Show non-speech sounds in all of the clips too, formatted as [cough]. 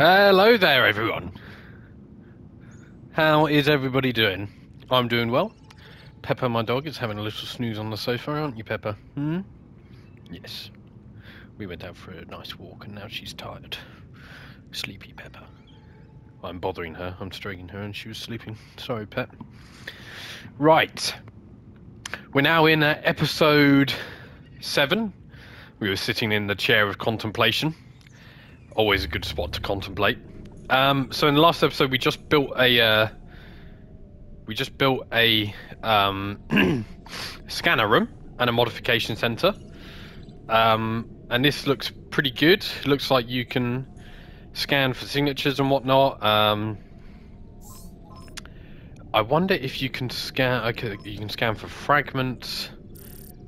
Hello there, everyone. How is everybody doing? I'm doing well. Pepper, my dog, is having a little snooze on the sofa, aren't you, Pepper? Hmm? Yes. We went out for a nice walk and now she's tired. Sleepy Pepper. I'm bothering her. I'm stroking her and she was sleeping. Sorry, Pet. Right. We're now in uh, episode 7. We were sitting in the chair of contemplation. Always a good spot to contemplate. Um, so in the last episode, we just built a uh, we just built a um, [clears throat] scanner room and a modification center. Um, and this looks pretty good. It looks like you can scan for signatures and whatnot. Um, I wonder if you can scan. Okay, you can scan for fragments,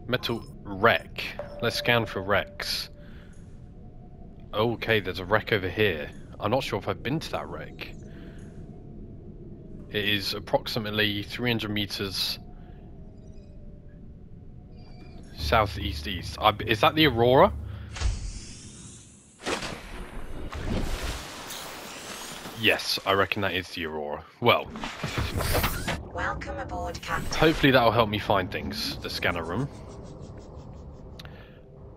metal wreck. Let's scan for wrecks. Okay, there's a wreck over here. I'm not sure if I've been to that wreck. It is approximately 300 meters southeast east. I, is that the Aurora? Yes, I reckon that is the Aurora. Well, Welcome aboard, Captain. hopefully that'll help me find things. The scanner room.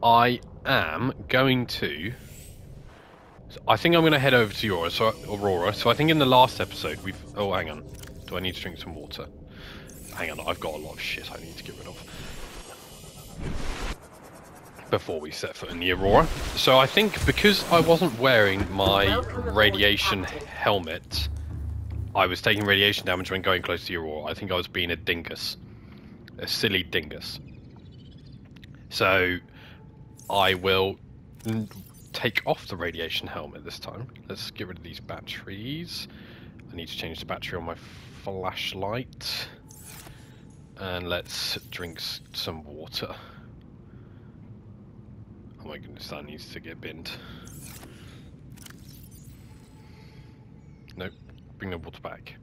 I am going to. I think I'm going to head over to Aurora. So Aurora. So I think in the last episode we've. Oh, hang on. Do I need to drink some water? Hang on. I've got a lot of shit I need to get rid of before we set foot in the Aurora. So I think because I wasn't wearing my radiation helmet, I was taking radiation damage when going close to the Aurora. I think I was being a dingus, a silly dingus. So I will take off the radiation helmet this time. Let's get rid of these batteries. I need to change the battery on my flashlight. And let's drink some water. Oh my goodness, that needs to get binned. Nope, bring the water back.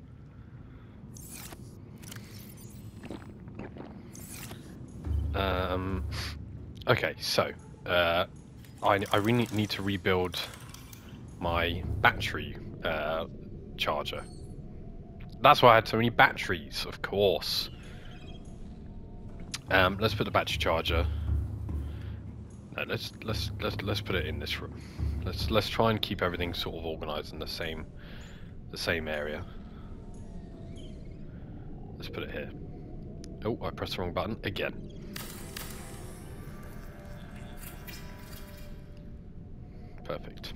Um, okay, so uh, I, I really need to rebuild my battery uh, charger. That's why I had so many batteries, of course. Um, let's put the battery charger. No, let's let's let's let's put it in this room. Let's let's try and keep everything sort of organized in the same the same area. Let's put it here. Oh, I pressed the wrong button again. Perfect.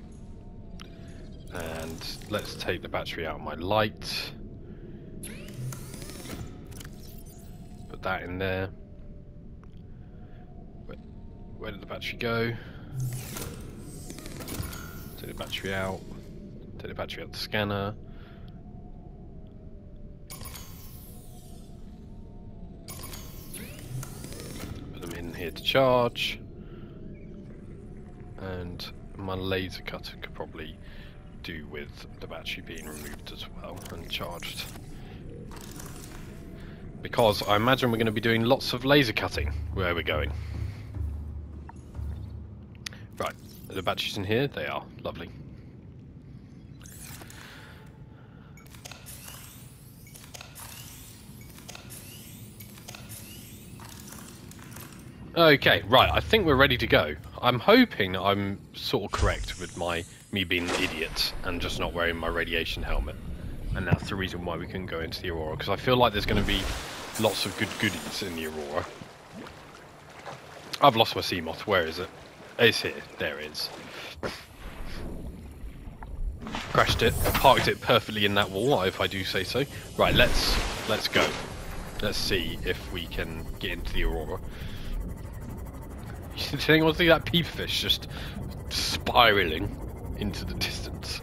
And let's take the battery out of my light. Put that in there. Where, where did the battery go? Take the battery out. Take the battery out the scanner. Put them in here to charge. And my laser cutter could probably do with the battery being removed as well and charged. Because I imagine we're going to be doing lots of laser cutting where we're going. Right, the batteries in here? They are. Lovely. Okay, right, I think we're ready to go. I'm hoping I'm sort of correct with my me being an idiot and just not wearing my radiation helmet. And that's the reason why we couldn't go into the Aurora, because I feel like there's going to be lots of good goodies in the Aurora. I've lost my Seamoth, where is it? It's here, there it is. Crashed it, parked it perfectly in that wall, if I do say so. Right, let's let's go. Let's see if we can get into the Aurora. [laughs] Think we'll see that peep fish just spiraling into the distance?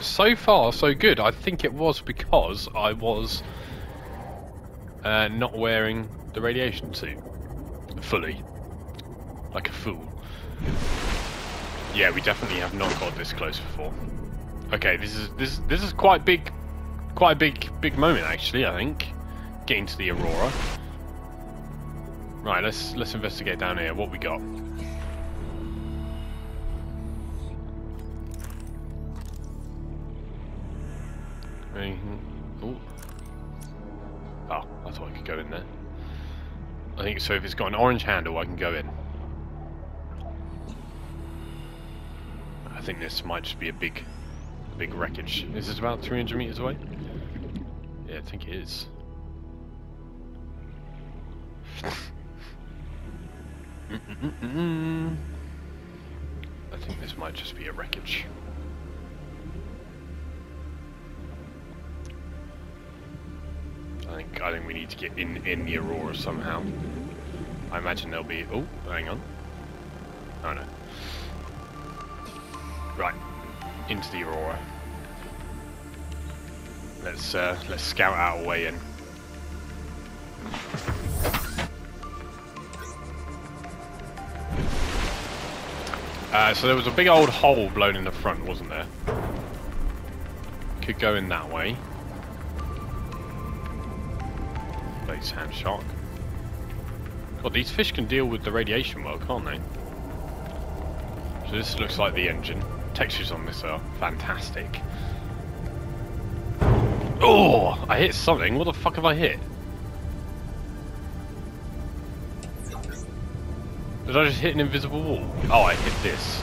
So far, so good. I think it was because I was uh, not wearing the radiation suit fully, like a fool. Yeah, we definitely have not got this close before. Okay, this is this this is quite big, quite a big big moment actually. I think getting to the Aurora. Right, let's let's investigate down here. What we got? Ooh. Oh, I thought I could go in there. I think so. If it's got an orange handle, I can go in. I think this might just be a big, big wreckage. Is this about 300 meters away? Yeah, I think it is. Mm-mm-mm-mm. I think this might just be a wreckage. I think I think we need to get in in the Aurora somehow. I imagine there'll be. Oh, hang on. Oh no. Right, into the Aurora. Let's uh, let's scout our way in. Uh, so there was a big old hole blown in the front, wasn't there? Could go in that way. Base hand shark. God, these fish can deal with the radiation well, can't they? So this looks like the engine. Textures on this are fantastic. Oh, I hit something. What the fuck have I hit? Did I just hit an invisible wall? Oh, I hit this.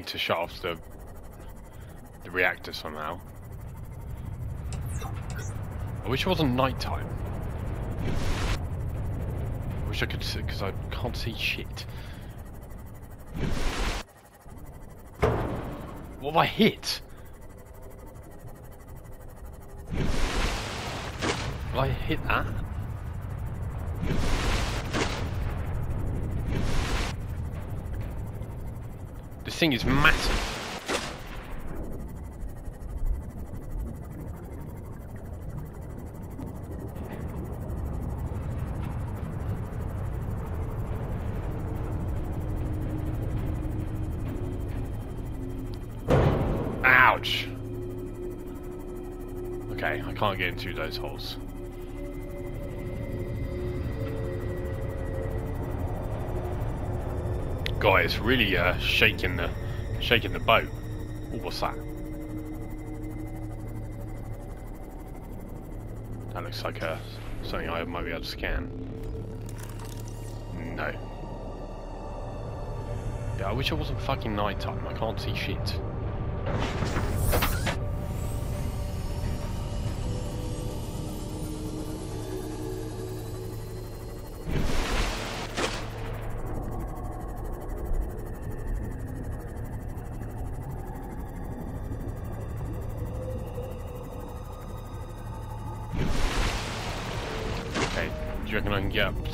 Need to shut off the the reactor somehow. I wish it wasn't nighttime. I wish I could see, because I can't see shit. What have I hit? Did I hit that? Thing is massive. Ouch! Okay, I can't get into those holes. Is really uh, shaking the shaking the boat. Ooh, what's that? That looks like uh, something I might be able to scan. No. Yeah, I wish it wasn't fucking nighttime. I can't see shit.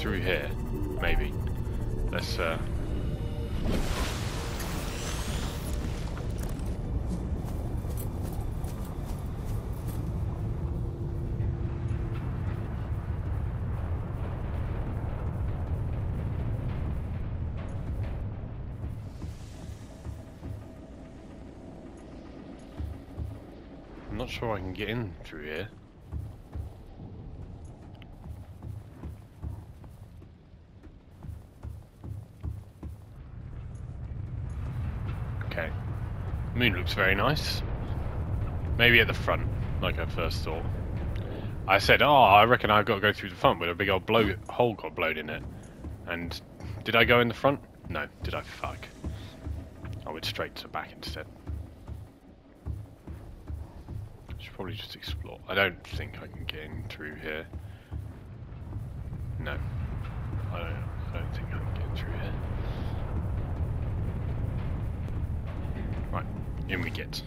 Through here? Maybe. Let's, uh... I'm not sure I can get in through here. Moon looks very nice. Maybe at the front, like I first thought. I said, oh, I reckon I've got to go through the front, but a big old blow hole got blown in it. And did I go in the front? No, did I? Fuck. I went straight to the back instead. Should probably just explore. I don't think I can get in through here. No. I don't, I don't think I can get in through here. And we get.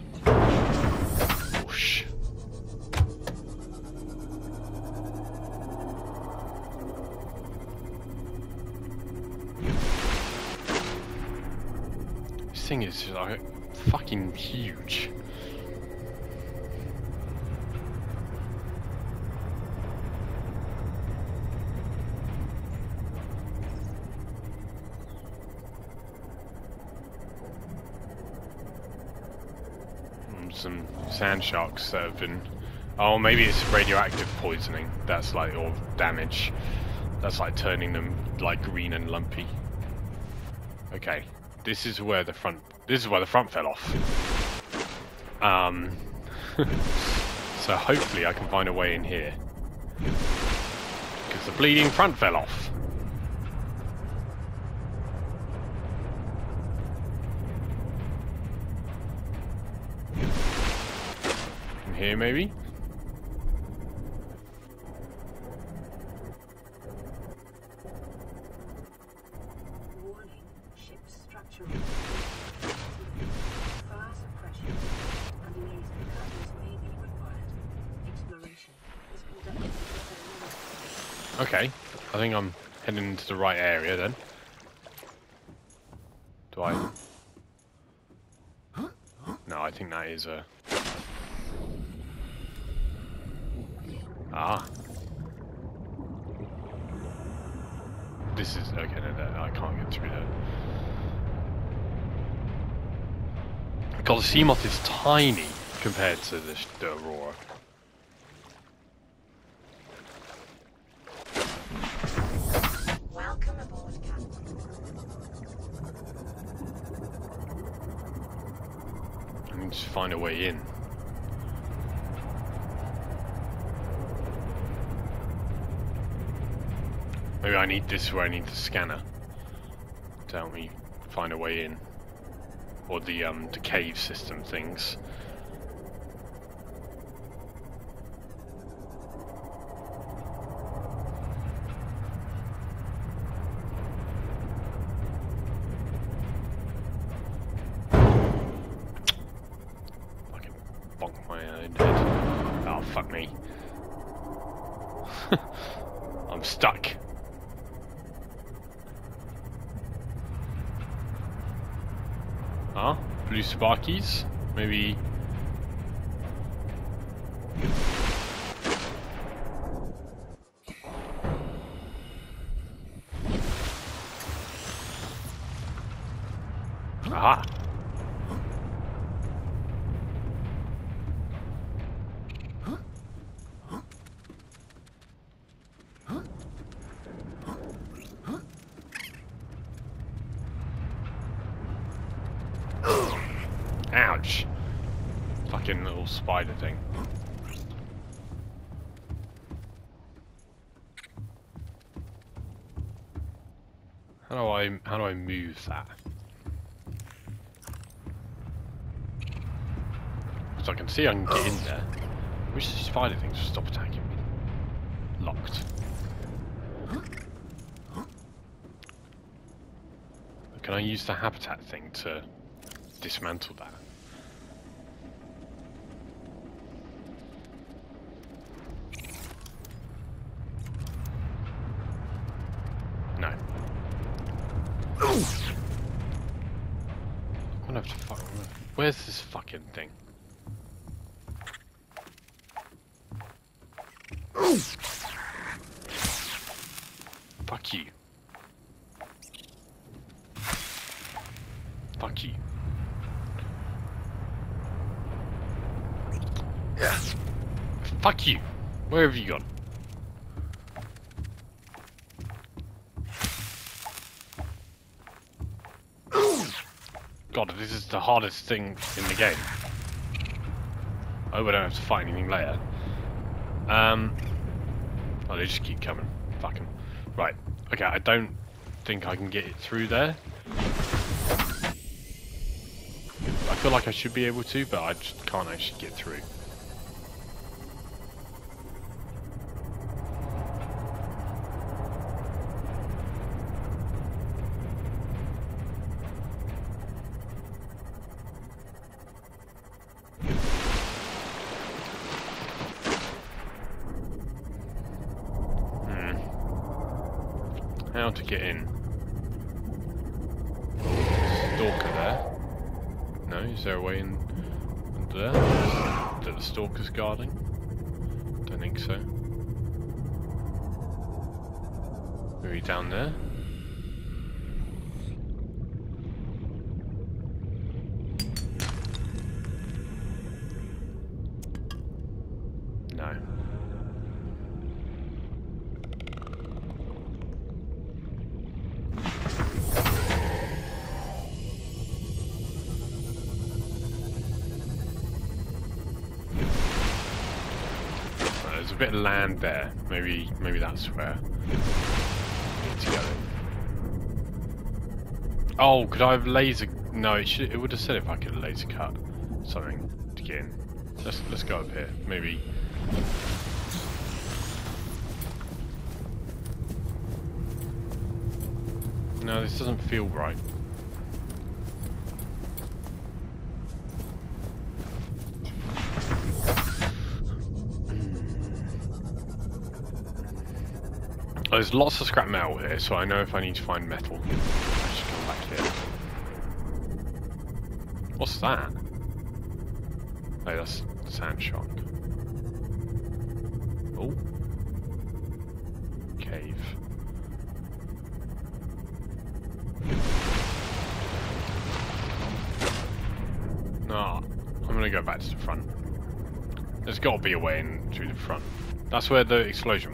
This thing is like fucking huge. Some sand sharks that have been. Oh, maybe it's radioactive poisoning. That's like or damage. That's like turning them like green and lumpy. Okay, this is where the front. This is where the front fell off. Um. [laughs] so hopefully I can find a way in here. Because the bleeding front fell off. Conducted with Okay, I think I'm heading into the right area then. Do I? No, I think that is a. Ah. This is okay. No, no, I can't get through that. God, the Seamoth is tiny compared to the, the Aurora. Welcome aboard, Captain. I need to find a way in. Need this where I need the scanner to help me find a way in. Or the um the cave system things. Sparkies. Maybe. Ouch. Fucking little spider thing. How do I how do I move that? So I can see I can get in there. I wish these spider things would stop attacking me. Locked. Can I use the habitat thing to dismantle that? No. I'm gonna have to fuck. Where's this fucking thing? Fuck you. Fuck you. Fuck you. Where have you gone? God, this is the hardest thing in the game. I hope I don't have to fight anything later. Um, oh, they just keep coming. Fuck 'em. Right. Okay, I don't think I can get it through there. I feel like I should be able to, but I just can't actually get through. How to get in? Stalker there. No, is there a way in under there that the stalker's guarding? Don't think so. Maybe down there? Land there. Maybe, maybe that's where. Oh, could I have laser? No, it should. It would have said if I could laser cut something to get in. Let's let's go up here. Maybe. No, this doesn't feel right. There's lots of scrap metal here, so I know if I need to find metal. What's that? Oh, that's sand shark. Oh. Cave. No, I'm gonna go back to the front. There's got to be a way in through the front. That's where the explosion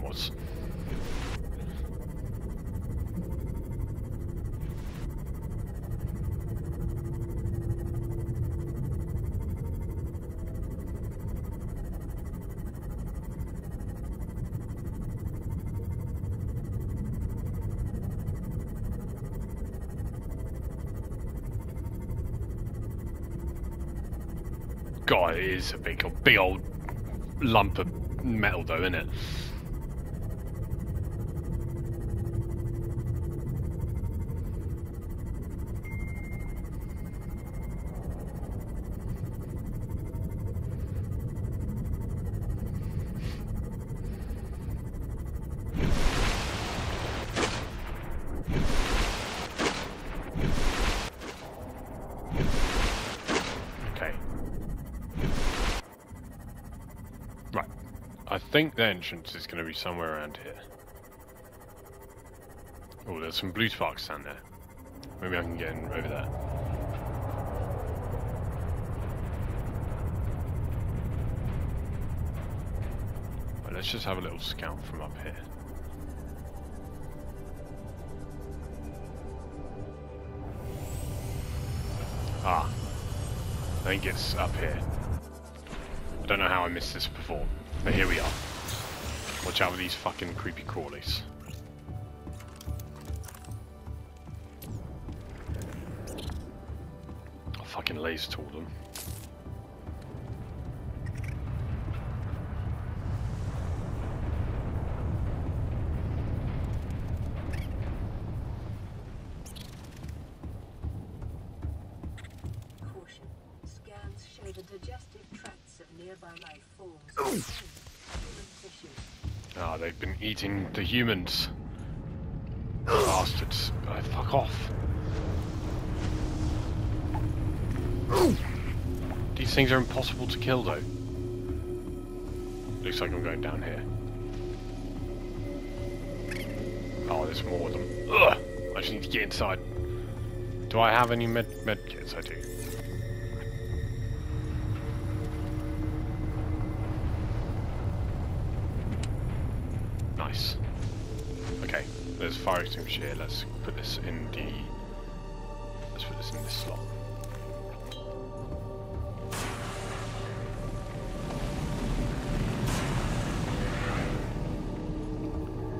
God, it is a big, big old lump of metal, though, isn't it? Think the entrance is going to be somewhere around here. Oh, there's some blue sparks down there. Maybe I can get in over there. Right, let's just have a little scout from up here. Ah, I think it's up here. I don't know how I missed this before, but here we are. Watch out with these fucking creepy crawlies. I'll fucking laser tool them. Ah, they've been eating the humans. Bastards. Oh, fuck off. These things are impossible to kill, though. Looks like I'm going down here. Oh, there's more of them. Ugh! I just need to get inside. Do I have any med, med kits? I do. Fire extinguisher. Let's put this in the. Let's put this in this slot.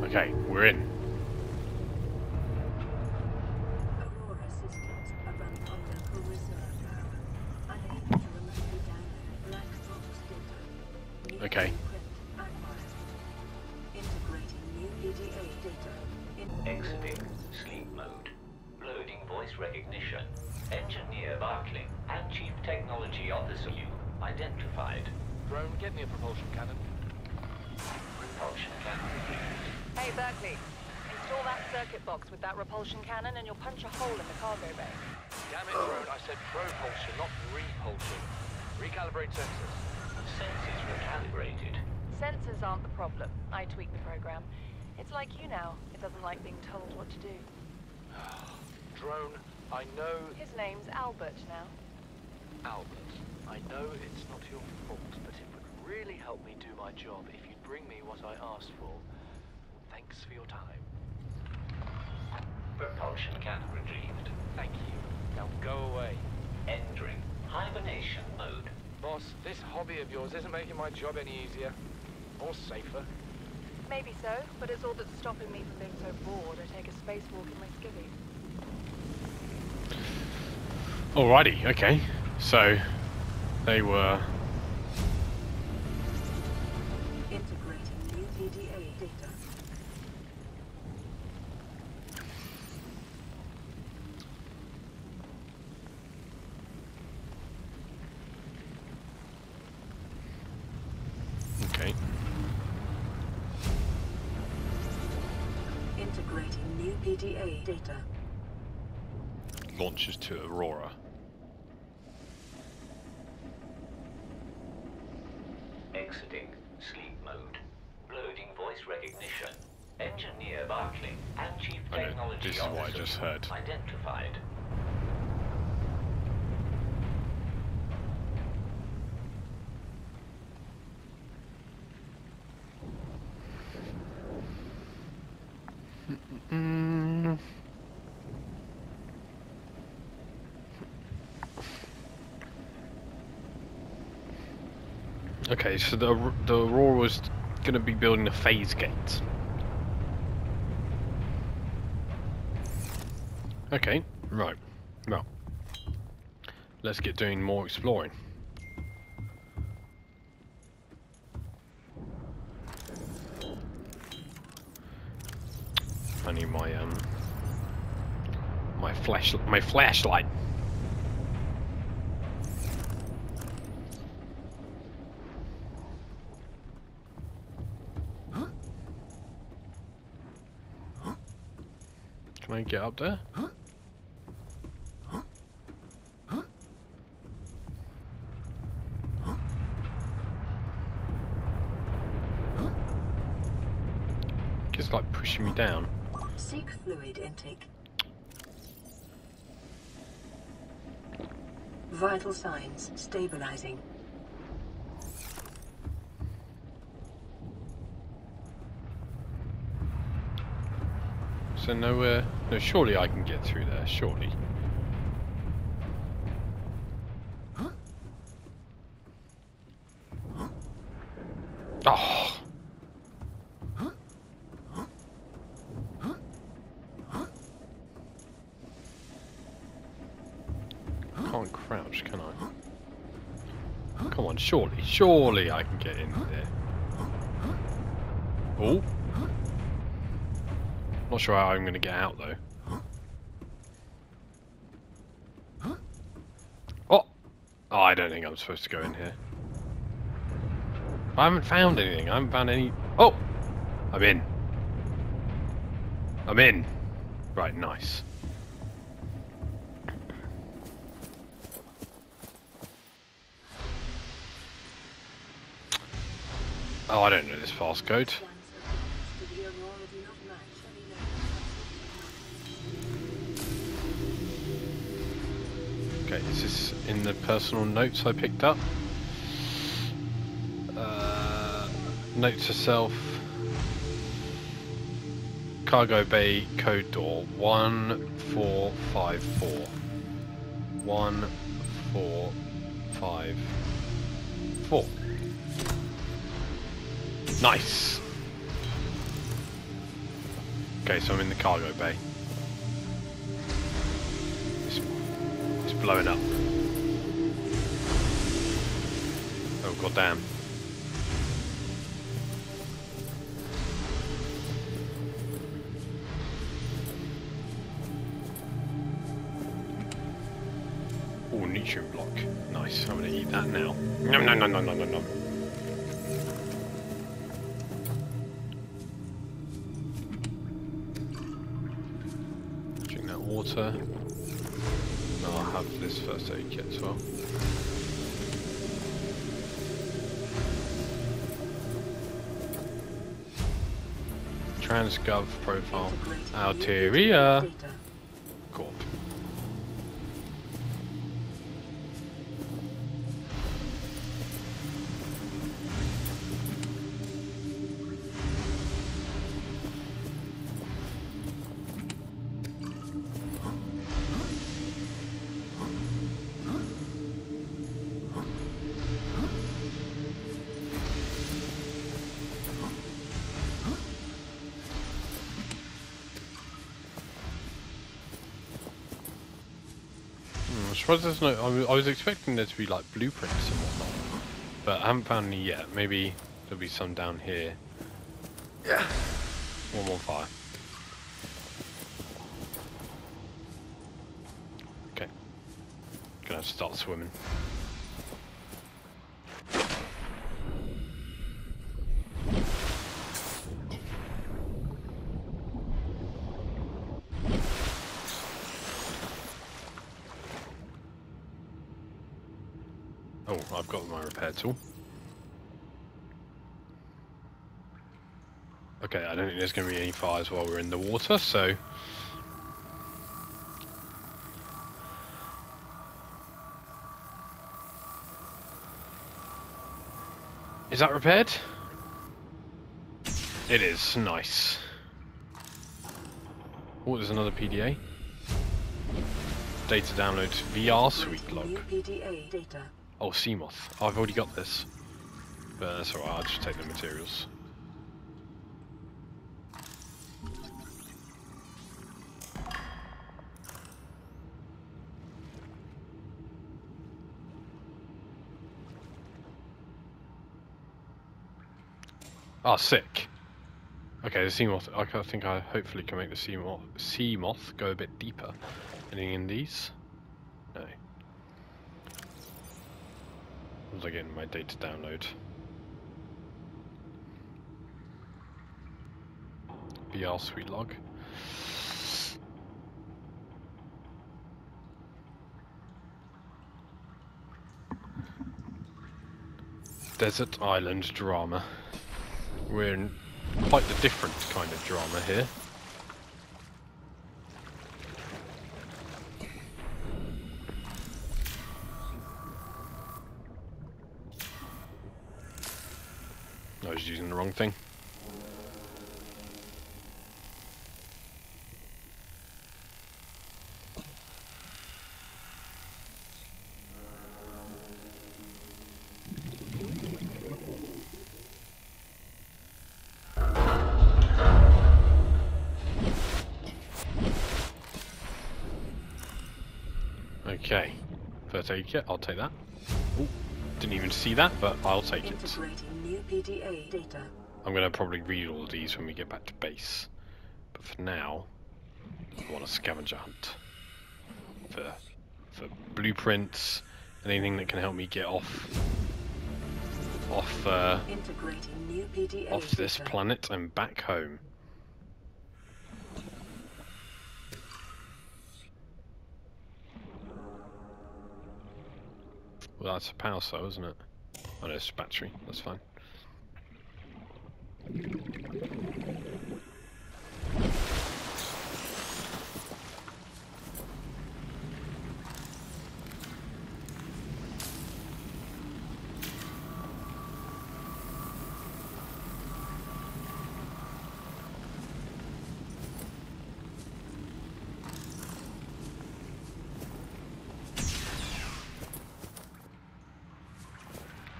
Okay, we're in. Hibernation mode. Boss, this hobby of yours isn't making my job any easier. Or safer. Maybe so, but it's all that's stopping me from being so bored I take a spacewalk in my skivvy. Alrighty, okay. So, they were... Integrating new PDA data. Launches to Aurora. Exiting sleep mode. Loading voice recognition. Engineer Barclay and Chief I know, Technology this is what I Officer just heard. Identified. Mm. So the the Aurora was going to be building a phase gate. Okay, right. Well, let's get doing more exploring. I need my um my flash my flashlight. Can I get up there? It's like pushing me down. Seek fluid intake. Vital signs stabilizing. So nowhere. No, surely I can get through there. Surely. Oh. Can't crouch, can I? Come on, surely, surely I can get in there. Oh. Not sure how I'm going to get out though. Oh! Oh, I don't think I'm supposed to go in here. I haven't found anything. I haven't found any. Oh! I'm in. I'm in. Right, nice. Oh, I don't know this fast code. Personal notes I picked up? Uh, note to self. Cargo bay code door 1454. 1454. Nice! Okay, so I'm in the cargo bay. It's, it's blowing up. Oh god damn. Oh, nutrient block. Nice. I'm gonna eat that now. Nom nom nom nom nom nom nom. out water. And I'll have this first aid kit as well. Transgov profile. Alterra. I there's no. I was, I was expecting there to be like blueprints and whatnot, but I haven't found any yet. Maybe there'll be some down here. Yeah. One more fire. Okay. Gonna have to start swimming. Oh, I've got my repair tool. Okay, I don't think there's going to be any fires while we're in the water, so... Is that repaired? It is, nice. Oh, there's another PDA. Data download VR suite log. Oh, Seamoth. Oh, I've already got this. But that's alright, I'll just take the materials. Ah, sick. Okay, the Seamoth. I think I hopefully can make the Seamoth, Seamoth go a bit deeper. Anything in these? No. Once I get my data download. VR suite log. Desert Island drama. We're in quite the different kind of drama here. I Okay. First aid kit, I'll take that. Ooh, didn't even see that, but I'll take it. Integrating new PDA data. I'm going to probably read all of these when we get back to base. But for now, I want a scavenger hunt. For, for blueprints, anything that can help me get off off uh, new PDA off this planet and back home. Well, that's a power cell, isn't it? Oh no, it's a battery. That's fine.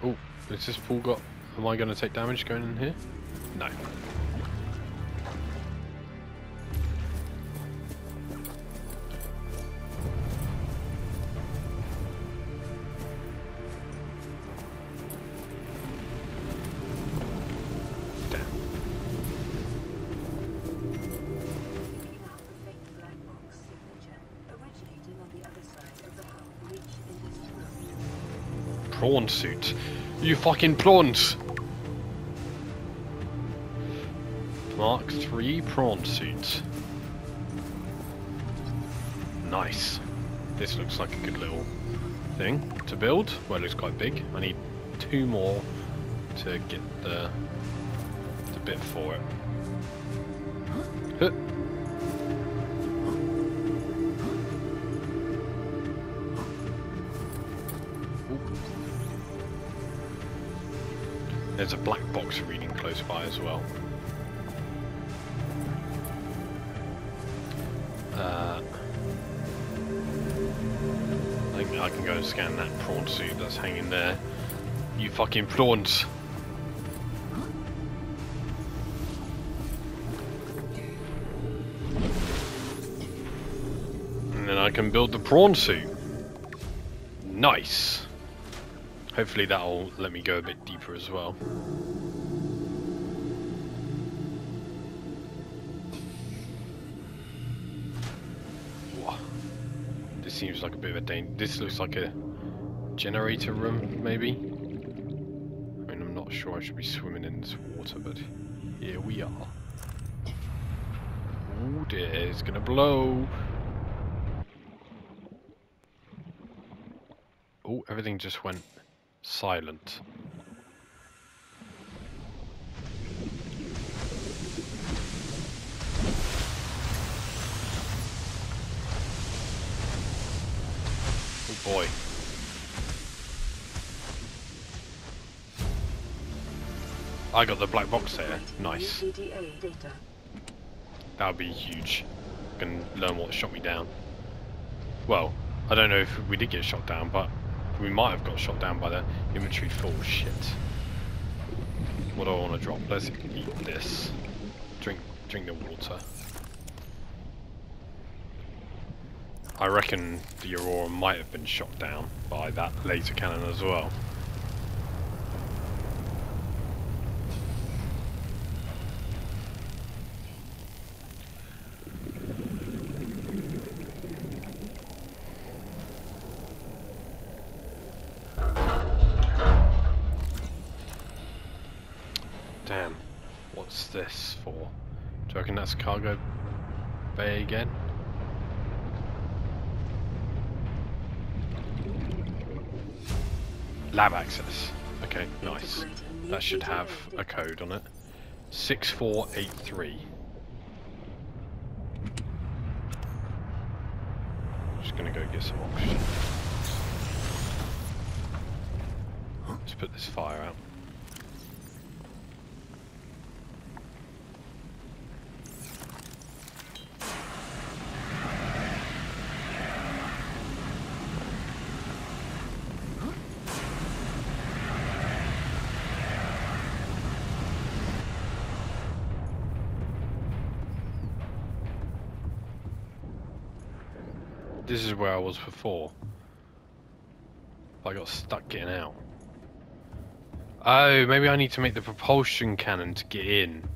Oh, is this pool got... Am I going to take damage going in here? No. Prawn suit. You fucking prawns! Mark 3 prawn suit. Nice. This looks like a good little thing to build. Well, it looks quite big. I need two more to get the the bit for it. Huh. There's a black box reading close by as well. Go scan that prawn suit that's hanging there. You fucking prawns! And then I can build the prawn suit. Nice! Hopefully that'll let me go a bit deeper as well. Seems like a bit of a danger. This looks like a generator room, maybe? I mean, I'm not sure I should be swimming in this water, but here we are. Oh dear, it's gonna blow. Oh, everything just went silent. Oh boy. I got the black box there. Nice. That would be huge. Can learn what shot me down. Well, I don't know if we did get shot down, but we might have got shot down by the inventory full. Shit. What do I want to drop? Let's eat this. Drink, drink the water. I reckon the Aurora might have been shot down by that laser cannon as well. Should have a code on it. 6483. Just gonna go get some oxygen. Let's put this fire out. This where I was before. I got stuck getting out. Oh, maybe I need to make the propulsion cannon to get in.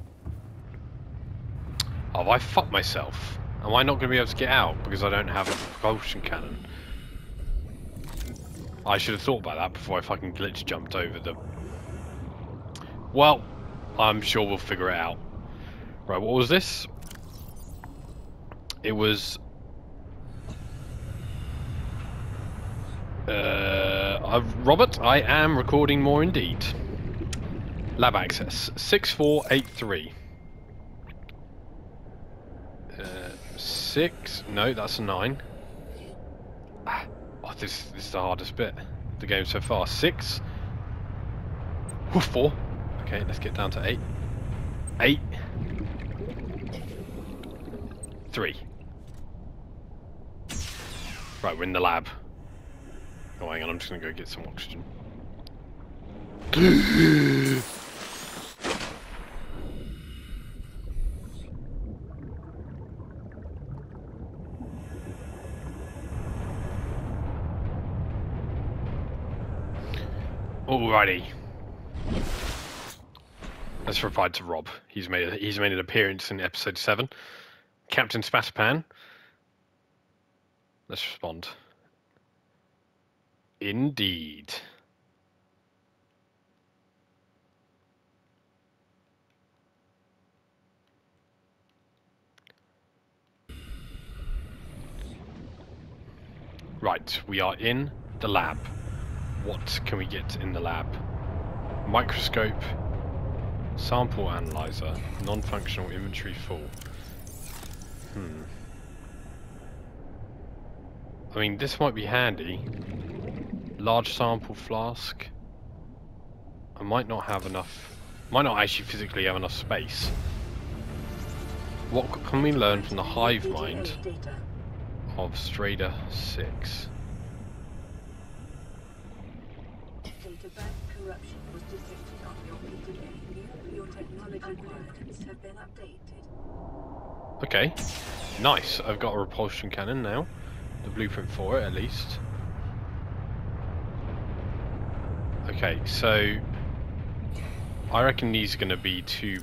Oh, I fucked myself? Am I not going to be able to get out because I don't have a propulsion cannon? I should have thought about that before I fucking glitch jumped over the... Well, I'm sure we'll figure it out. Right, what was this? It was Uh, Robert, I am recording more indeed. Lab access 6483. Uh, six. No, that's a nine. Ah, oh, this, this is the hardest bit. of The game so far. Six. Ooh, four. Okay, let's get down to eight. Eight. Three. Right, we're in the lab. Oh, hang on, I'm just gonna go get some oxygen. Alrighty. Let's reply to Rob. He's made a, he's made an appearance in episode seven. Captain Spatterpan. Let's respond. Indeed. Right, we are in the lab. What can we get in the lab? Microscope, sample analyzer, non-functional inventory full. Hmm. I mean, this might be handy. Large sample flask. I might not have enough. Might not actually physically have enough space. What can we learn from the hive mind of Strader 6? Data bank corruption was detected on your PDA. Your technology coordinates have been updated. Okay, nice. I've got a repulsion cannon now. The blueprint for it, at least. Okay, so I reckon these are going to be two.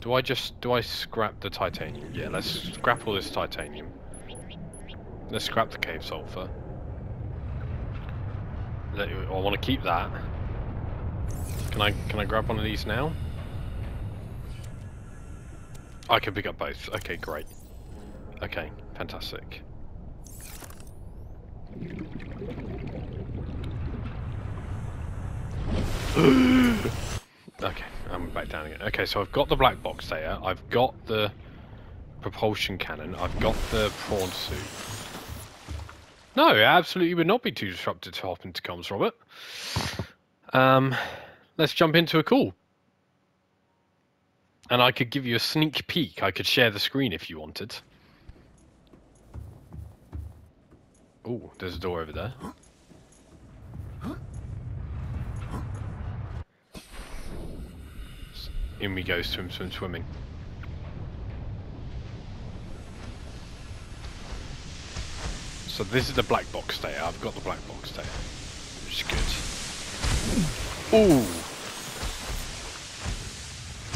Do I just do I scrap the titanium? Yeah, let's scrap all this titanium. Let's scrap the cave sulfur. Let, I want to keep that. Can I can I grab one of these now? I can pick up both. Okay, great. Okay, fantastic. [gasps] okay, I'm back down again. Okay, so I've got the black box there. I've got the propulsion cannon. I've got the prawn suit. No, it absolutely would not be too disruptive to hop into comms, Robert. Um, let's jump into a call. And I could give you a sneak peek. I could share the screen if you wanted. Oh, there's a door over there. In we go, swim, swim, swimming. So this is the black box there. I've got the black box there, which is good. Ooh.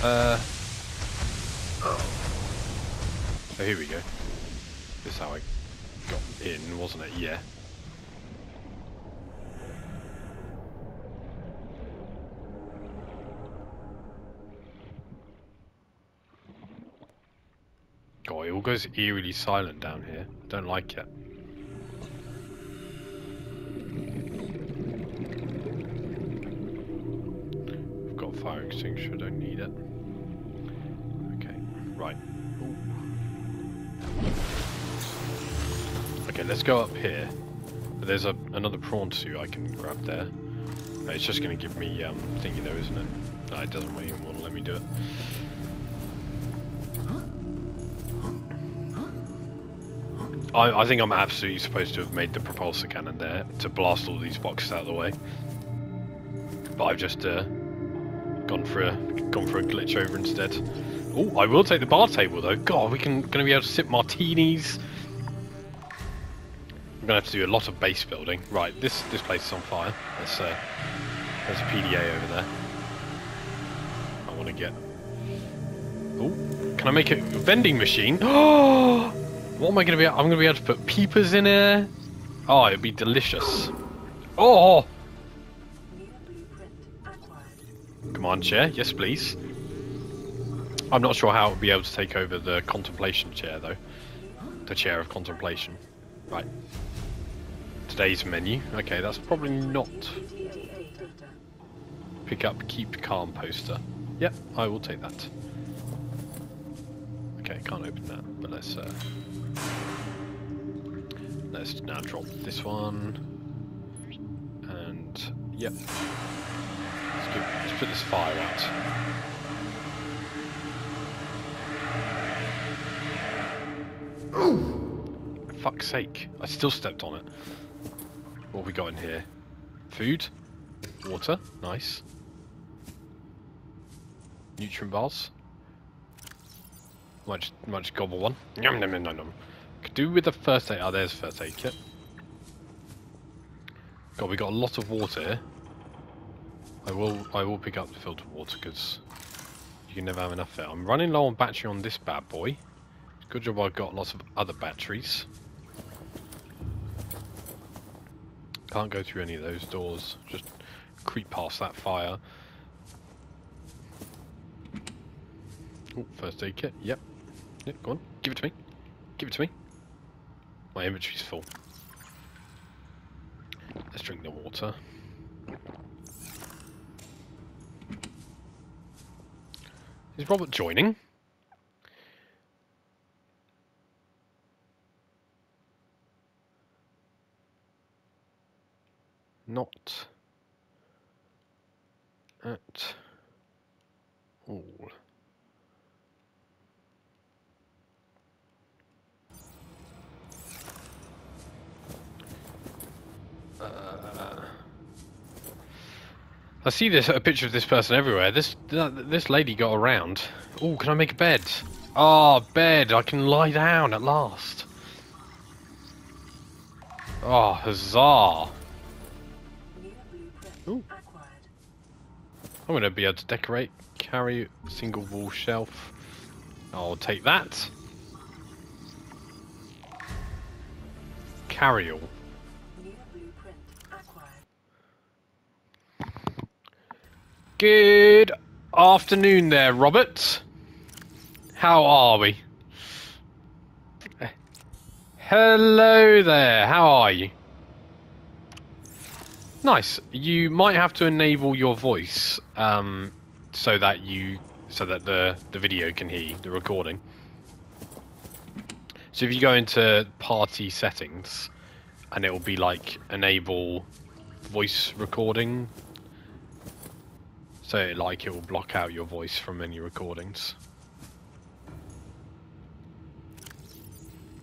Uh. Oh, here we go. This is how I got in, wasn't it? Yeah. God, it all goes eerily silent down here. I Don't like it. I've got fire extinguisher, I don't need it. Okay, right. Ooh. Okay, let's go up here. There's a, another prawn suit I can grab there. It's just going to give me um, thingy though, isn't it? No, it doesn't even want to let me do it. I, I think I'm absolutely supposed to have made the propulsor cannon there to blast all these boxes out of the way. But I've just uh, gone for a gone for a glitch over instead. Oh, I will take the bar table though. God, we can gonna be able to sip martinis. I'm gonna have to do a lot of base building. Right, this this place is on fire. Let's uh, there's a PDA over there. I want to get. Oh, can I make a vending machine? [gasps] Oh, what am I gonna be? I'm gonna be able to put peepers in here. Oh, it'd be delicious. Oh, acquired. command chair, yes please. I'm not sure how it would be able to take over the contemplation chair though. The chair of contemplation. Right. Today's menu. Okay, that's probably not pick up keep calm poster. Yep, I will take that. Okay, can't open that, but let's uh let's now drop this one. And yep. Let's, give, let's put this fire out. Fuck's sake, I still stepped on it. What have we got in here? Food? Water? Nice. Nutrient bars. Much might gobble one. Yum, yum, yum, yum, yum. Could do with the first aid. Oh, there's first aid kit. God, we got a lot of water here. I will, I will pick up the filtered water because you can never have enough it. I'm running low on battery on this bad boy. Good job I've got lots of other batteries. Can't go through any of those doors. Just creep past that fire. Oh, first aid kit. Yep. Yep, go on. Give it to me. Give it to me. My inventory's full. Let's drink the water. Is Robert joining? Not at all. I see this a picture of this person everywhere. This this lady got around. Oh, can I make a bed? Ah, bed. I can lie down at last. Oh, huzzah! Ooh. I'm gonna be able to decorate, carry single wall shelf. I'll take that. Carry all. Good afternoon there, Robert. How are we? Hello there, how are you? Nice. You might have to enable your voice um, so that you so that the the video can hear you, the recording. So if you go into party settings and it will be like enable voice recording so like it will block out your voice from any recordings.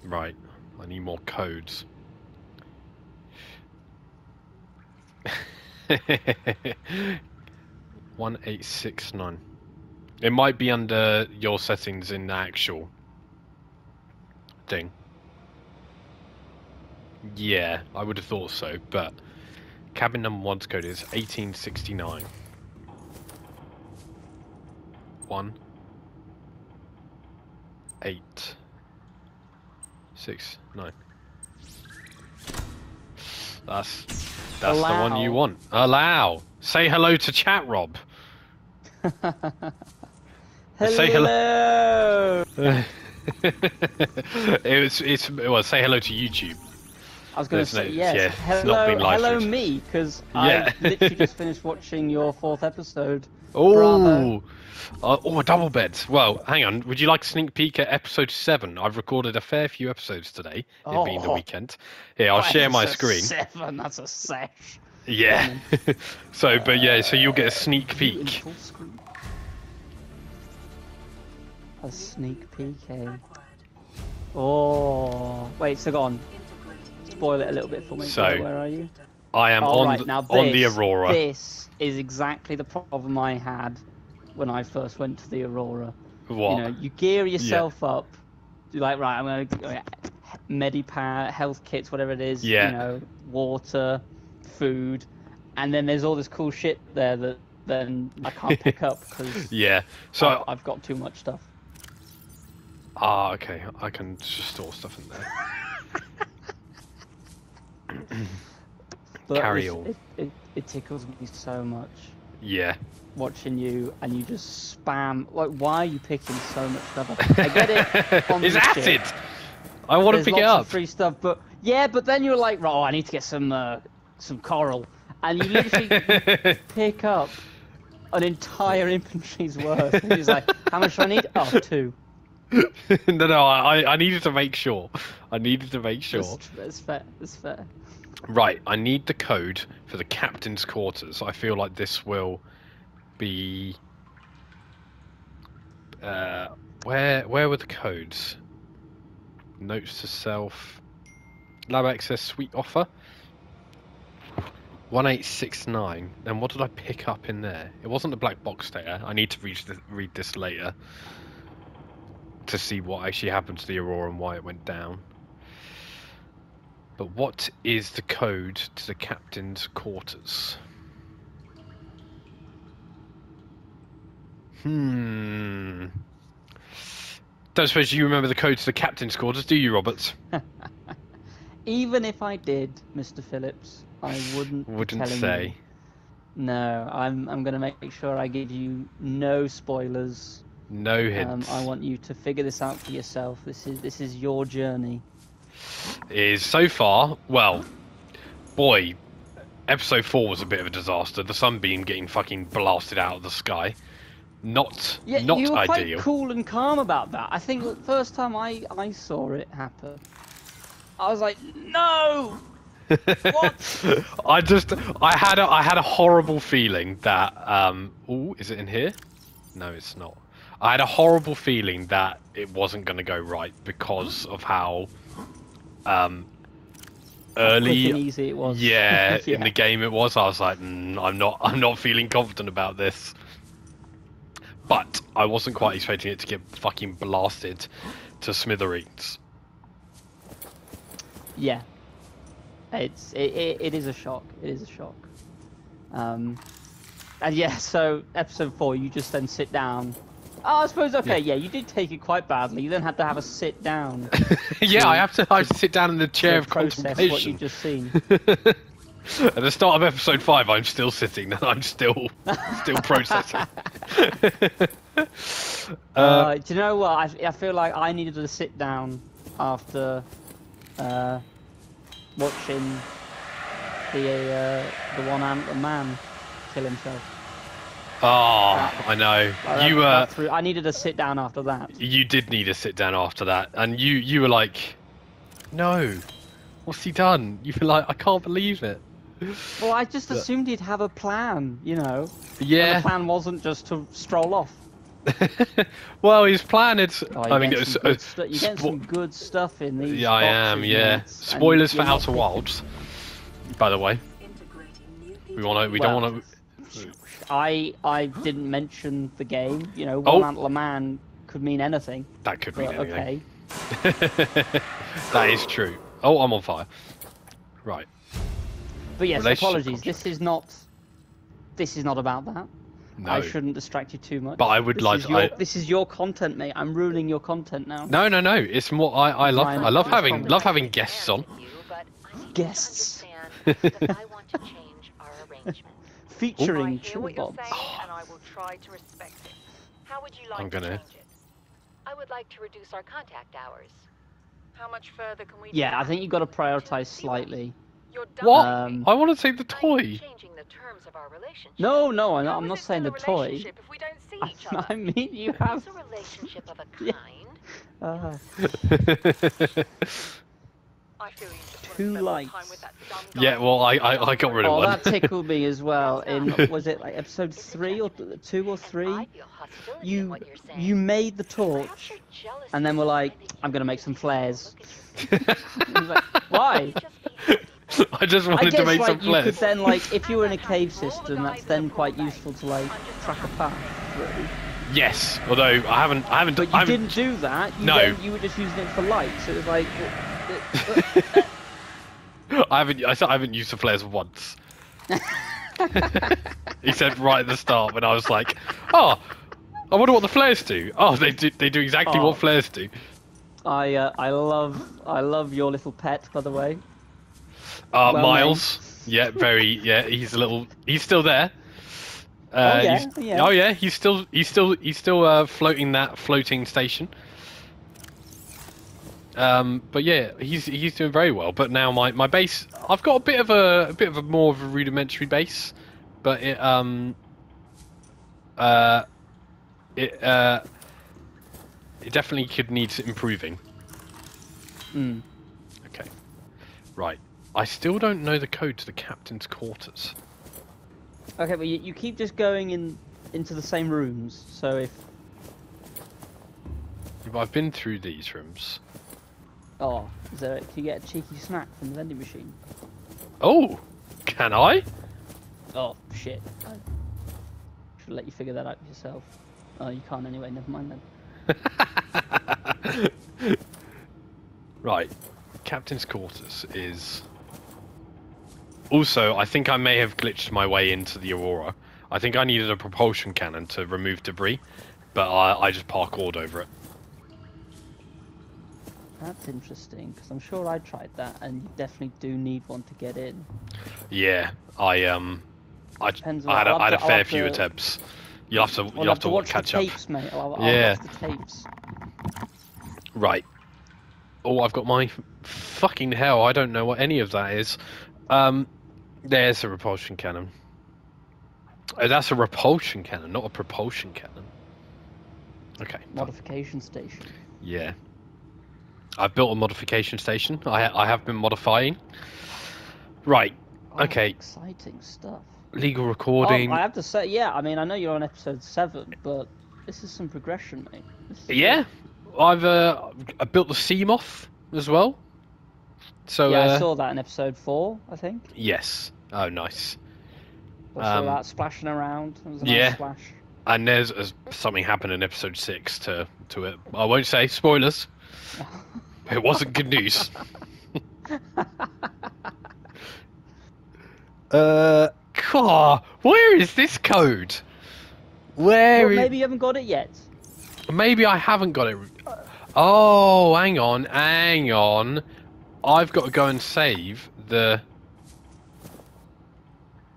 Right, I need more codes. [laughs] One eight six nine. It might be under your settings in the actual thing. Yeah, I would have thought so, but cabin number one's code is eighteen sixty nine. One, eight, six, nine. That's that's the one you want. Allow. Say hello to chat, Rob. [laughs] Say Hello. [laughs] it's it's well. Say hello to YouTube. I was going to say no- yes. yeah, hello, hello me, because Yeah. I literally just finished watching your fourth episode. [laughs] Oh, Uh, oh, a double bed. Well, hang on. Would you like a sneak peek at episode seven? I've recorded a fair few episodes today. It being the Oh. weekend. Here, I'll Oh, share my screen. Seven. That's a sesh. Yeah. [laughs] so, but yeah, so you'll get a sneak peek. A sneak peek, eh? Oh, wait. So go on. Spoil it a little bit for me. So- Where are you? I am All on right, the, now on the Aurora. This is exactly the problem I had when I first went to the Aurora. what? You know, you gear yourself up. You're like, right, I'm going to Medipack, health kits, whatever it is. Yeah. You know, water, food, and then there's all this cool shit there that then I can't pick up [laughs] because yeah. So, I've, I've got too much stuff. ah, okay. I can just store stuff in there. [laughs] But Carry it's- on. It, it, it tickles me so much Yeah. watching you and you just spam. Like, why are you picking so much stuff up? I get it. [laughs] on it's acid. ship. I want to pick it up. free stuff, but yeah, but then you're like, oh, I need to get some uh, some coral, and you literally [laughs] pick up an entire inventory's worth. And he's like, how much do I need? Oh, two. [laughs] no, no. I, I needed to make sure. I needed to make sure. That's, that's fair. That's fair. Right, I need the code for the captain's quarters. I feel like this will be. Uh, where where were the codes? Notes to self. Lab access suite offer. One eight six nine. Then what did I pick up in there? It wasn't the black box data. I need to read this, read this later to see what actually happened to the Aurora and why it went down. But what is the code to the captain's quarters? Hmm. Don't suppose you remember the code to the captain's quarters, do you, Roberts? [laughs] Even if I did, Mr. Phillips, I [sighs] wouldn't. Wouldn't say. You. No, I'm. I'm gonna make sure I give you no spoilers. No Um. I want you to figure this out for yourself. This is this is your journey. Is so far, well, boy, episode four was a bit of a disaster. The sunbeam getting fucking blasted out of the sky. Not Yeah, not you were quite ideal. cool and calm about that. I think the first time I, I saw it happen, I was like, no! [laughs] What? I just I had a, I had a horrible feeling that um oh is it in here? No, it's not. I had a horrible feeling that it wasn't going to go right because of how um early Quick and easy it was. yeah, Yeah. [laughs] in the game it was. I was like, mm, I'm not I'm not feeling confident about this. But I wasn't quite expecting it to get fucking blasted to smithereens. Yeah. It's it, it, it is a shock. It is a shock. Um, and yeah, [laughs] so episode four, you just then sit down. Oh, I suppose okay, yeah. you did take it quite badly. You then had to have a sit down [laughs] yeah, I have to- have to sit down in the chair of process what you've just seen. [laughs] At the start of episode five, I'm still sitting. and [laughs] I'm still, still processing. uh, Uh, do you know what? I, I feel like I needed to sit down after uh, watching the uh, the one antler man kill himself. Oh, I know. Like, You were. uh, I needed to sit down after that. you did need to sit down after that, and you, you were like, no, what's he done? You were like, I can't believe it. Well, I just Yeah. assumed he'd have a plan, you know. And the Yeah. plan wasn't just to stroll off. [laughs] well, his plan is. Oh, I mean, getting it was. uh, good you're getting some good stuff in these. yeah, I am. Yeah. mates, and Spoilers for you're not Outer Wilds. By the way, we want to. We don't want to. I I didn't mention the game. You know, Oh. one antler man could mean anything. That could be But anything. okay. [laughs] that is true. Oh, I'm on fire. Right. But yes, apologies. contract. This is not. This is not about that. No. I shouldn't distract you too much. But I would this like Is your, I- This is your content, mate. I'm ruining your content now. No, no, no. It's more. I, I love. Fine. I love having. fine. Love having guests on. Guests. that [laughs] I want to change our arrangement. I Featuring hear what you're Chillbots. saying, and I will try to respect it. How would you like I'm gonna- change it? I would like to reduce our contact hours. How much further can we Yeah, I think you've got to prioritize slightly. What? Um, I want to take the toy. the terms of our. No, no, I'm not, I'm not saying the toy. If we don't see I, each other. [laughs] I mean, you have. It's a relationship of a [laughs] Yeah. kind. Uh, [laughs] I feel you just want to Two lights. time with that dumb guy. yeah. Well, I, I, I got rid of oh, one. that tickled me as well. In was it like episode three or two or three? I feel hostility in You you're saying. you made the torch, and then we're like, I'm gonna make some flares. look at I [laughs] was like, Why? Just be [laughs] happy. I just I wanted guess to make like some you could then like if you were in a [laughs] cave system, that's then quite useful to like track a path through. Yes. Although I haven't. I haven't. But you I haven't, didn't do that. You No. you were just using it for light. So it was like. uh, I haven't. I, haven't used the flares once. [laughs] he said right at the start when I was like, "Oh, I wonder what the flares do." Oh, they do. They do exactly Oh. what flares do. I uh, I love I love your little pet by the way. Uh, Well Miles. Yeah, very. Yeah, he's a little. He's still there. Uh, yeah, yeah. Oh yeah, he's still. He's still. He's still uh, floating that floating station. Um, but yeah, he's he's doing very well. But now my, my base, I've got a bit of a, a bit of a more of a rudimentary base, but it um uh it uh it definitely could need improving. Mm. Okay, right. I still don't know the code to the captain's quarters. Okay, but you, you keep just going in into the same rooms. So if I've been through these rooms. Oh, is there, can you get a cheeky snack from the vending machine? Oh, can I? Oh shit! I should let you figure that out yourself. Oh, you can't anyway. Never mind then. [laughs] right. Captain's quarters is. Also, I think I may have glitched my way into the Aurora. I think I needed a propulsion cannon to remove debris, but I, I just parkoured over it. That's interesting because I'm sure I tried that, and you definitely do need one to get in. Yeah, I um, I, Depends I had, a, I had a to- I'll fair few to- attempts. You'll have to you'll have to, watch catch the up. mate. I'll, I'll Yeah. tapes. Right. Oh, I've got my fucking hell. I don't know what any of that is. Um, There's a repulsion cannon. Oh, that's a repulsion cannon, not a propulsion cannon. Okay. fine. Modification station. Yeah. I've built a modification station. I I have been modifying. Right. Oh, Okay. Exciting stuff. Legal Oh, recording. I have to say, yeah. I mean, I know you're on episode seven, but this is some progression, mate. Yeah. I've uh I built the Seamoth as well. So yeah, uh, I saw that in episode four, I think. yes. Oh, nice. I saw Um, that splashing around. A nice yeah. splash. And there's uh, something happened in episode six to to it. I won't say spoilers. It wasn't good news. [laughs] uh, car. Where is this code? Where well, maybe you haven't got it yet. Maybe I haven't got it. Oh, hang on, hang on. I've got to go and save the.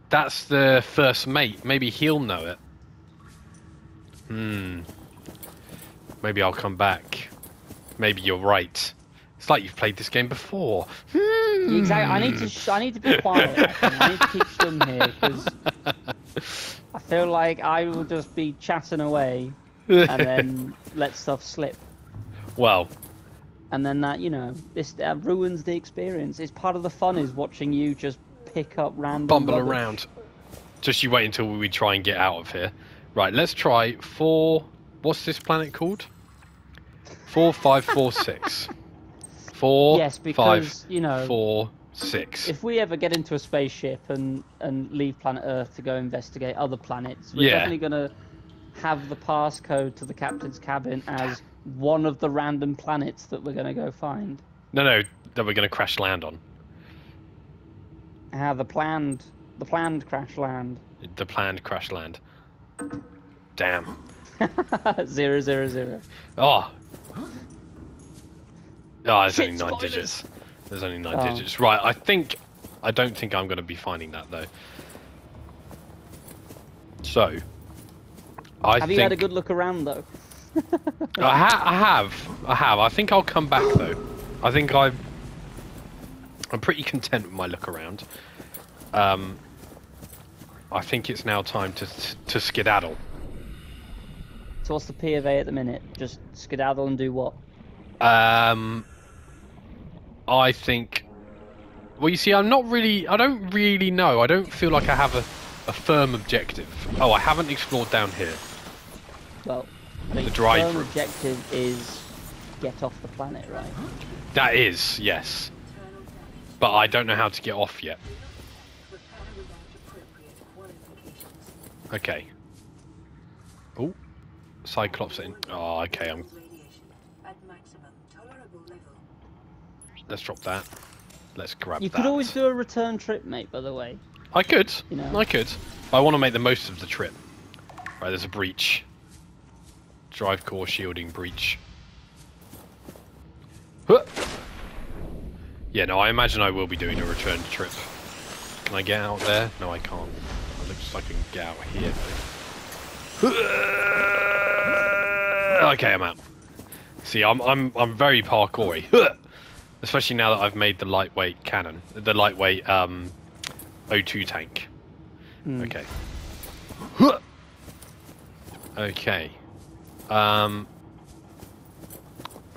That's the first mate. Maybe he'll know it. Hmm. Maybe I'll come back. Maybe you're right. It's like you've played this game before. Hmm. Exactly. I need to. Sh- I need to be quiet. I. I need to keep stum here because I feel like I will just be chatting away and then [laughs] let stuff slip, well, and then that you know this that ruins the experience. It's part of the fun is watching you just pick up random. bumble rubbish. around. Just you wait until we try and get out of here. Right, let's try four. What's this planet called? Four, five, four, [laughs] six. Four, Yes, five, you know four, six. if we ever get into a spaceship and and leave planet Earth to go investigate other planets, we're Yeah. definitely gonna have the passcode to the captain's cabin as one of the random planets that we're gonna go find. No, no, that we're going to crash land on. Ah, the planned the planned crash land. The planned crash land. Damn. [laughs] zero zero zero. Oh. Oh, there's Shit, only [laughs] nine spoilers. digits. There's only nine Oh. digits. Right, I think. I don't think I'm going to be finding that though. So. I have think you had a good look around though? [laughs] I, ha- I have. I have. I think I'll come back though. I think I'm. I'm pretty content with my look around. Um. I think it's now time to to skedaddle. So what's the P of A at the minute? Just skedaddle and do what? Um. I think. Well, you see, I'm not really. I don't really know. I don't feel like I have a, a firm objective. Oh, I haven't explored down here. Well, The drive firm objective is get off the planet, right? That is yes, but I don't know how to get off yet. Repair without appropriate qualifications. Okay. Oh, Cyclops in. Oh, okay. I'm. Radiation at maximum tolerable level. Let's drop that. Let's grab You that. could always do a return trip, mate. By the way. I could. you know. I could. I want to make the most of the trip. Right, there's a breach. Drive core shielding breach. Huh. Yeah, no, I imagine I will be doing a return trip. Can I get out there? No, I can't. It looks like I can get out here. though. [laughs] Okay, I'm out. See, I'm I'm I'm very parkoury. [laughs] Especially now that I've made the lightweight cannon, the lightweight um, O2 tank. Hmm. Okay. [laughs] Okay. Um.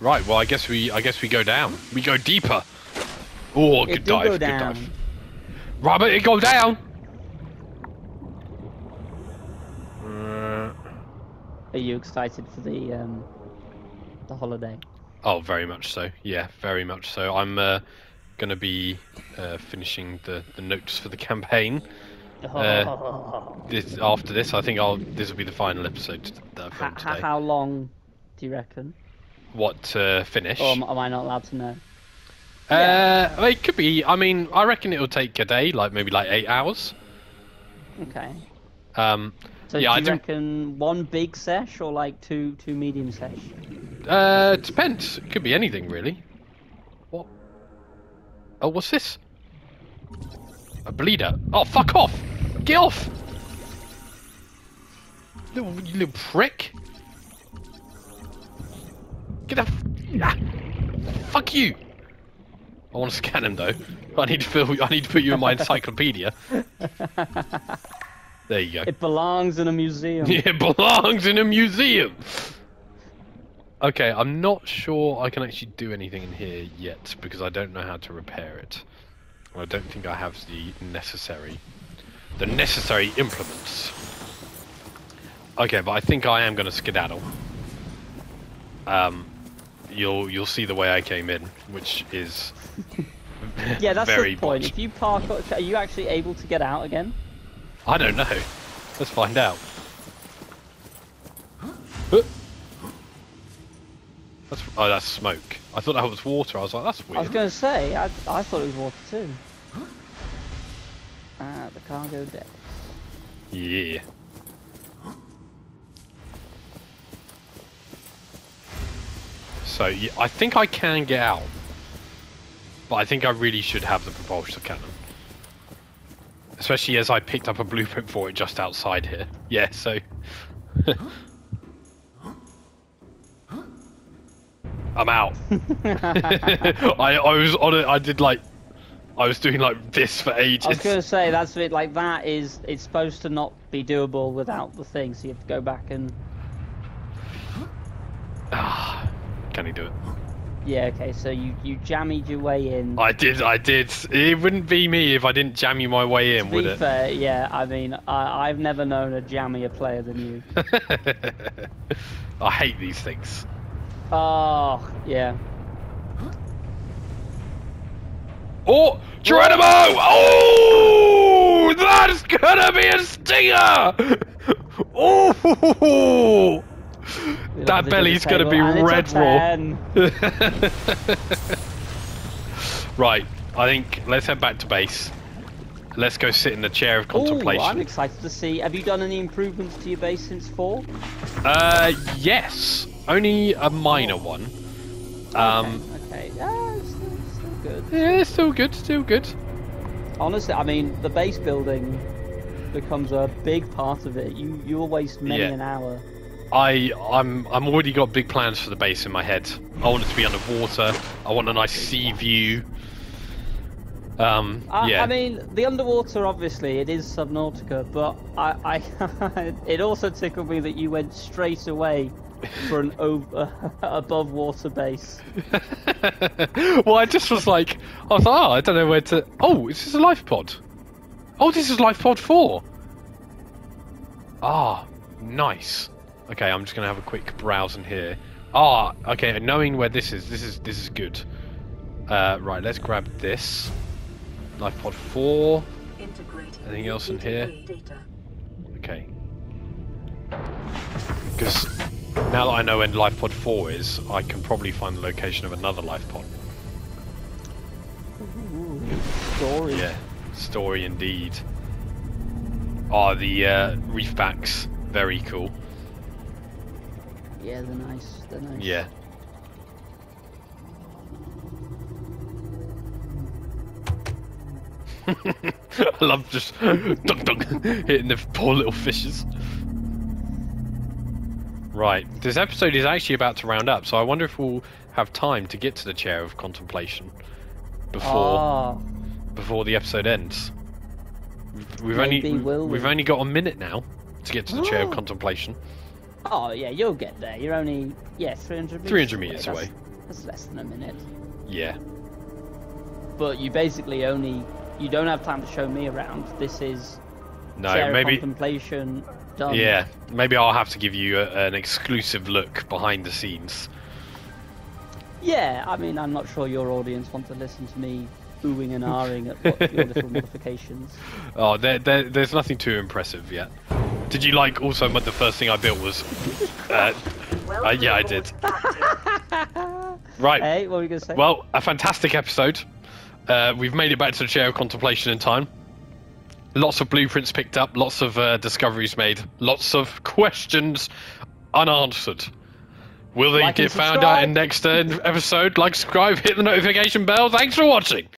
Right. Well, I guess we. I guess we go down. We go deeper. Oh, good dive. go Good dive. Robert, it go down. Are you excited for the um, the holiday? oh, very much so. Yeah, very much so. I'm uh, gonna be uh, finishing the, the notes for the campaign. Uh, This after this, I think I'll. This will be the final episode that I've filmed today. how long do you reckon? What to finish? Or am, am I not allowed to know? Uh, well, it could be. I mean, I reckon it'll take a day, like maybe like eight hours. Okay. Um, So Yeah, I do you didn't- reckon one big sesh or like two two medium sesh? uh, depends. It could be anything really. What? Oh, what's this? A bleeder. Oh, fuck off! Get off! Little, you little prick! Get the. F- ah. Fuck you! I want to scan him though. I need to fill. I need to put you in my [laughs] encyclopedia. [laughs] There you go. It belongs in a museum. [laughs] It belongs in a museum. Okay, I'm not sure I can actually do anything in here yet because I don't know how to repair it. I don't think I have the necessary, the necessary implements. Okay, but I think I am going to skedaddle. Um, you'll you'll see the way I came in, which is [laughs] Yeah, that's very the point. botched. If you park, are you actually able to get out again? I don't know. Let's find out. That's oh, that's smoke. I thought that was water. I was like, that's weird. I was going to say, I, I thought it was water too. Ah, the cargo deck. Yeah. So yeah, I think I can get out, but I think I really should have the propulsor cannon. Especially as I picked up a blueprint for it just outside here. Yeah, so. [laughs] I'm out. [laughs] I I was on it. I did like, I was doing like this for ages. I was going to say that's a bit like that is it's supposed to not be doable without the thing, so you have to go back and Ah, [sighs] can he do it? Yeah. Okay, so you you jammied your way in. I did, I did. It wouldn't be me if I didn't jam you my way in, to would be it? fair, yeah. I mean, I, I've never known a jammier player than you. [laughs] I hate these things. Oh, yeah. Oh, Geronimo! Oh, that's gonna be a stinger! Oh, that belly's gonna be and red raw. [laughs] right, I think let's head back to base. Let's go sit in the chair of contemplation. Ooh, I'm excited to see. Have you done any improvements to your base since four? Uh, yes, only a minor one. Um, Okay. Yeah, it's still, still good. yeah, still good, still good. Honestly, I mean, the base building becomes a big part of it. You you'll waste many Yeah. an hour. I I'm I'm already got big plans for the base in my head. I want it to be underwater. I want a nice sea view. Um, I, yeah. I mean, the underwater, obviously, it is Subnautica, but I, I [laughs] it also tickled me that you went straight away for an over, [laughs] above water base. [laughs] well, I just was like, I was like, oh, I don't know where to. Oh, this is a life pod. Oh, this is life pod four. Ah, nice. Okay, I'm just gonna have a quick browse in here. Ah, okay. Knowing where this is, this is this is good. Uh, right, let's grab this. Life pod four. Integrating Anything else in here? data. Okay. Because now that I know where life pod four is, I can probably find the location of another life pod. Ooh, story. Yeah, story indeed. Oh, the uh, reef backs, very cool. Yeah, they're nice. They're nice. Yeah. [laughs] I love just [laughs] dunk dunk hitting the poor little fishes. Right, this episode is actually about to round up, so I wonder if we'll have time to get to the chair of contemplation before Ah, before the episode ends. We've- Maybe only will we've we? only got a minute now to get to the chair of [gasps] contemplation. Oh yeah, you'll get there. You're only yeah 300 meters 300 meters That's- away. That's less than a minute. Yeah. But you basically only you don't have time to show me around. This is No, maybe contemplation done. Yeah, maybe I'll have to give you a, an exclusive look behind the scenes. Yeah, I mean, I'm not sure your audience want to listen to me oohing and ahhing at what your little [laughs] modifications. Oh, there, there, there's nothing too impressive yet. Did you like also? But the first thing I built was, uh, uh, yeah, I did. [laughs] Right. Hey, what were you gonna say? Well, a fantastic episode. Uh, we've made it back to the chair of contemplation in time. Lots of blueprints picked up, lots of uh, discoveries made, lots of questions unanswered. Will they Like get found out in next uh, episode? Like, subscribe, hit the notification bell. Thanks for watching.